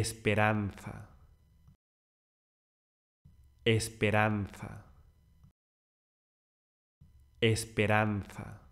esperanza, esperanza, esperanza.